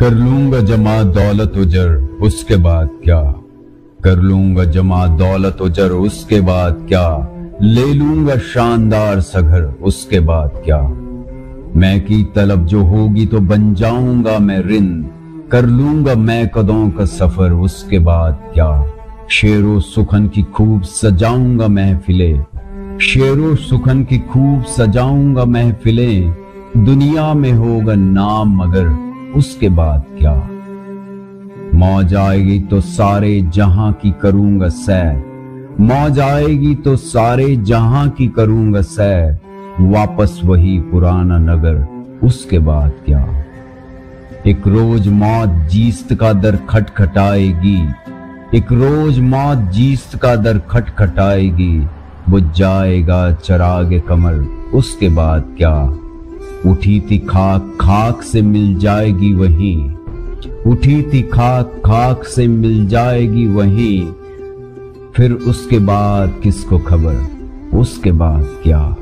कर लूँगा जमा दौलत उजर, उसके बाद क्या? कर लूँगा जमा दौलत उजर, उसके बाद क्या? ले लूँगा शानदार सघर, उसके बाद क्या? मैं की तलब जो होगी तो बन जाऊँगा मैं रिंद। कर लूँगा मैं कदों का सफ़र, उसके बाद क्या? शेरों सुखन की खूब सजाऊँगा महफिले। शेरों सुखन की खूब सजाऊँगा महफिले। दुनिया में होगा नाम मगर उसके बाद क्या? मौज आएगी तो सारे जहाँ की करूँगा सैर। मौज आएगी तो सारे जहाँ की करूँगा सैर। वापस वही पुराना नगर, उसके बाद क्या? एक रोज मौत जीस्त का दर खटखटाएगी। एक रोज मौत जीस्त का दर खटखटाएगी। बुझ जाएगा चराग कमल, उसके बाद क्या? उठी थी खाक खाक से मिल जाएगी वही। उठी थी खाक खाक से मिल जाएगी वही। फिर उसके बाद किसको खबर? उसके बाद क्या?